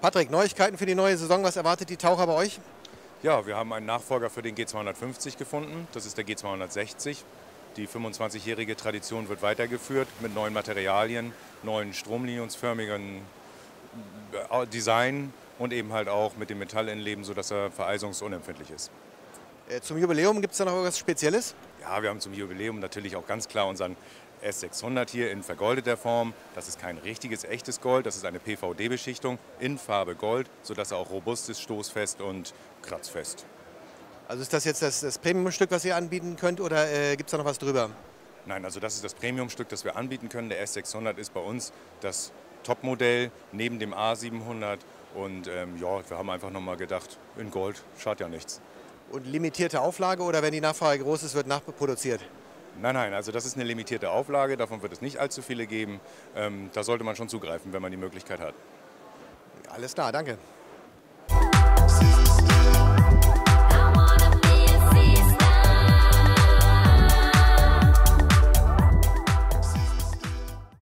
Patrick, Neuigkeiten für die neue Saison. Was erwartet die Taucher bei euch? Ja, wir haben einen Nachfolger für den G250 gefunden. Das ist der G260. Die 25-jährige Tradition wird weitergeführt mit neuen Materialien, neuen stromlinionsförmigen äh, Design und eben halt auch mit dem Metallinnenleben, sodass er vereisungsunempfindlich ist. Äh, zum Jubiläum gibt es da noch etwas Spezielles? Ja, wir haben zum Jubiläum natürlich auch ganz klar unseren S600 hier in vergoldeter Form. Das ist kein richtiges, echtes Gold, das ist eine PVD-Beschichtung in Farbe Gold, sodass er auch robust ist, stoßfest und kratzfest. Also ist das jetzt das, das Premiumstück, was ihr anbieten könnt oder äh, gibt es da noch was drüber? Nein, also das ist das Premiumstück, das wir anbieten können. Der S600 ist bei uns das Topmodell neben dem A700 und ähm, ja, wir haben einfach nochmal gedacht, in Gold schadet ja nichts. Und limitierte Auflage oder wenn die Nachfrage groß ist, wird nachproduziert? Nein, nein, also das ist eine limitierte Auflage, davon wird es nicht allzu viele geben. Ähm, da sollte man schon zugreifen, wenn man die Möglichkeit hat. Alles klar, danke.